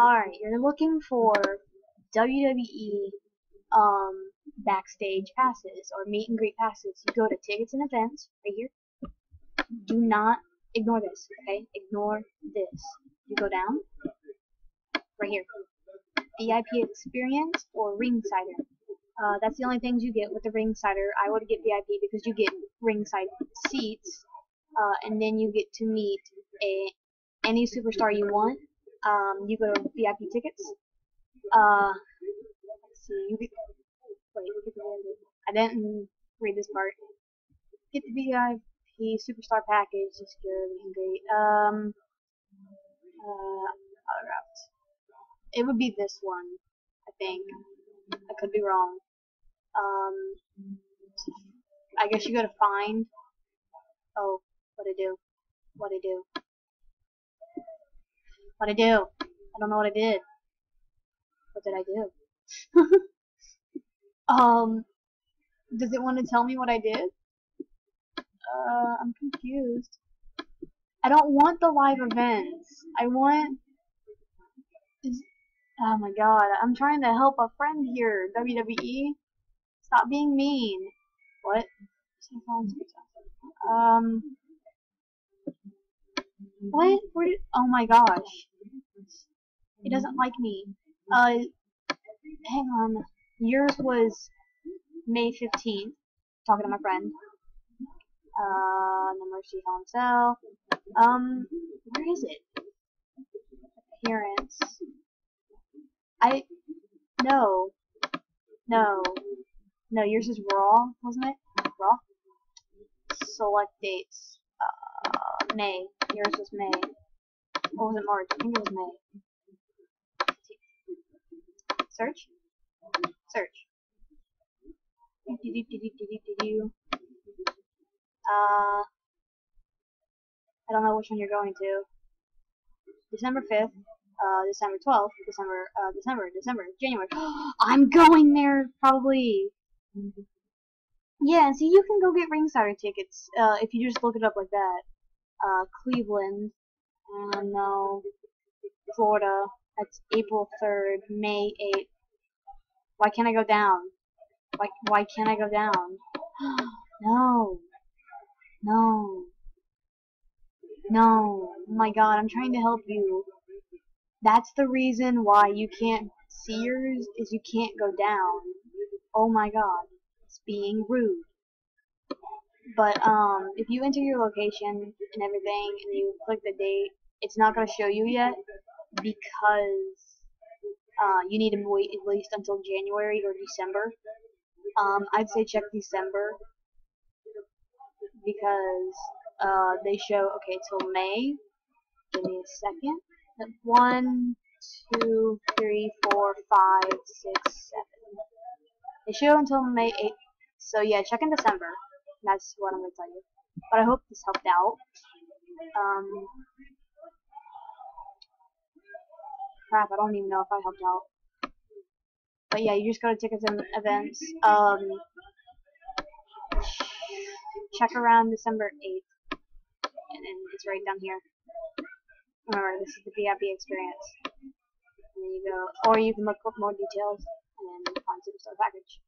Alright, you're looking for WWE um, backstage passes or meet and greet passes. You go to tickets and events right here. Do not ignore this, okay? Ignore this. You go down right here. VIP experience or ringsider. Uh, that's the only things you get with the ringsider. I would get VIP because you get ringside seats, uh, and then you get to meet a any superstar you want. Um, you go to VIP tickets. Uh, let's see. You get wait. Get the, I didn't read this part. Get the VIP superstar package. Secure and great. Um, uh, autographed. It would be this one, I think. I could be wrong. Um, I guess you gotta find. Oh, what I do? What I do? What I do? I don't know what I did. What did I do? um, does it want to tell me what I did? Uh, I'm confused. I don't want the live events. I want. Is, oh my god, I'm trying to help a friend here, WWE. Stop being mean. What? Um. What? Where did? Oh my gosh. It doesn't like me. Uh. Hang on. Yours was May 15th. Talking to my friend. Uh, no mercy on himself. Um, where is it? Appearance. I. No. No. No, yours is Raw, wasn't it? Raw? Select dates. Uh, May. Yours was May. Or was it March? I think it was May. Search? Search. Uh, I don't know which one you're going to. December 5th, uh, December 12th, December, uh, December, December, January. I'm going there, probably. Yeah, see, you can go get ringsider tickets, uh, if you just look it up like that. Uh, Cleveland, uh, no, Florida, that's April 3rd, May 8th. Why can't I go down? Why, why can't I go down? no. No. No. Oh my god, I'm trying to help you. That's the reason why you can't see yours, is you can't go down. Oh my god. It's being rude. But, um, if you enter your location and everything, and you click the date, it's not going to show you yet, because, uh, you need to wait at least until January or December. Um, I'd say check December, because uh, they show, okay, till May. Give me a second. One, two, three, four, five, six, seven. They show until May 8th. So yeah, check in December. That's what I'm to tell you. But I hope this helped out. Um, crap, I don't even know if I helped out. But yeah, you just go to tickets and events. Um, check around December 8th. And then it's right down here. Remember, this is the VIP experience. And then you go, or you can look up more details and find Superstar Package.